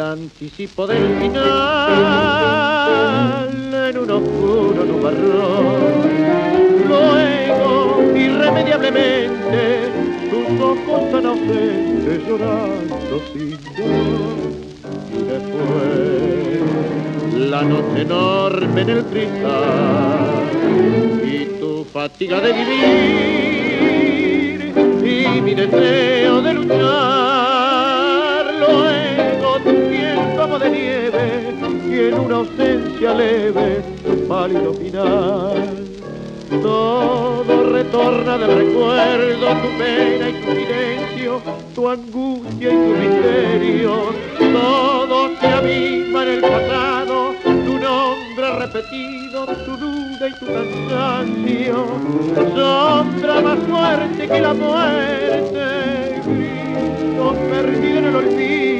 anticipo del final en un oscuro nubarrón. Luego, irremediablemente, tus ojos tan ausentes llorando sin dolor. Después, la noche enorme en el cristal y tu fatiga de vivir y mi deseo tu pálido final. Todo retorna del recuerdo, tu pena y tu silencio, tu angustia y tu misterio. Todo se abisma en el pasado, tu nombre repetido, tu duda y tu cansancio. Sombra más fuerte que la muerte, grito perdido en el olvido.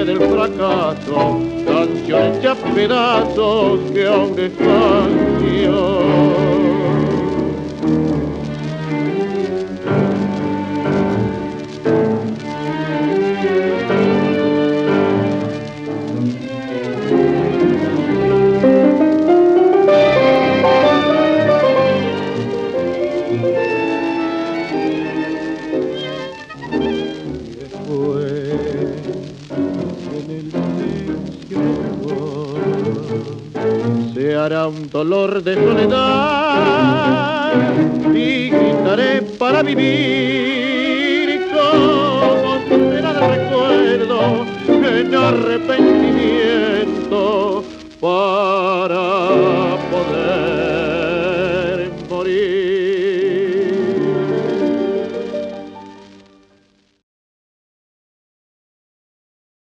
nube del fracaso, canciones ya pedazos que aún descansan. Hará un dolor de soledad y gritaré para vivir como será de recuerdo en arrepentimiento. Para